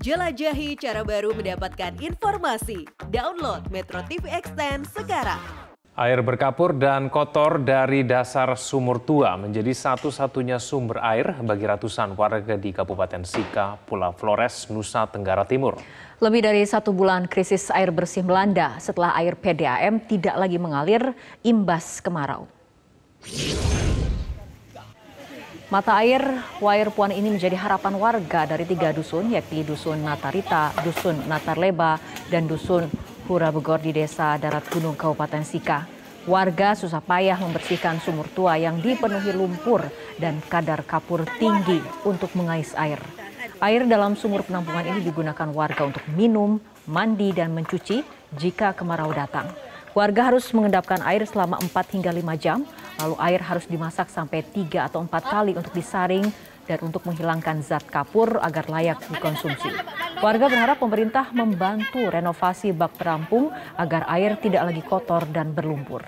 Jelajahi cara baru mendapatkan informasi. Download Metro TV Extend sekarang. Air berkapur dan kotor dari dasar sumur tua menjadi satu-satunya sumber air bagi ratusan warga di Kabupaten Sika, Pulau Flores, Nusa Tenggara Timur. Lebih dari satu bulan krisis air bersih melanda setelah air PDAM tidak lagi mengalir imbas kemarau. Mata air Wairpuan ini menjadi harapan warga dari tiga dusun, yakni Dusun Natarita, Dusun Natarleba, dan Dusun Pura Begor di Desa Darat Gunung Kabupaten Sika. Warga susah payah membersihkan sumur tua yang dipenuhi lumpur dan kadar kapur tinggi untuk mengais air. Air dalam sumur penampungan ini digunakan warga untuk minum, mandi, dan mencuci jika kemarau datang. Warga harus mengendapkan air selama 4 hingga 5 jam, lalu air harus dimasak sampai 3 atau 4 kali untuk disaring dan untuk menghilangkan zat kapur agar layak dikonsumsi. Warga berharap pemerintah membantu renovasi bak perampung agar air tidak lagi kotor dan berlumpur.